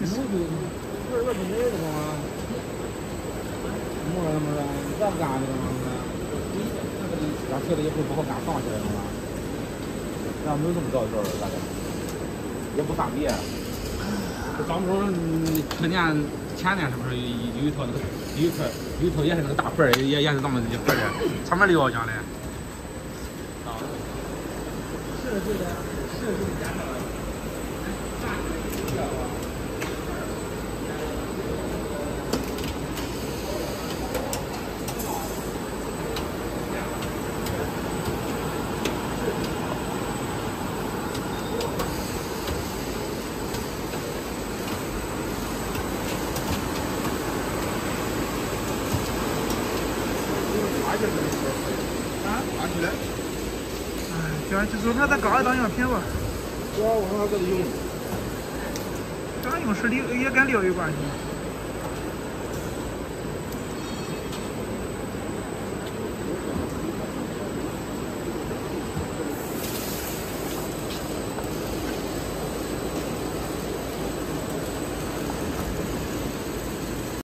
我就这这不没的吗？没什么的，再不干的吗？那个干车的也不不好干，放起来了吗？咱没有这么着事儿，大概也不方便。这张叔去年前年是不是有有一套那个有一套有一套也是那个大牌儿，也也是咱们一盒的，上面六讲的。啊，是是的，是是的，啊？拿起来。哎，行，就是说咱搞一张样品吧。主要我说这里用。啥用是离也跟料有关系。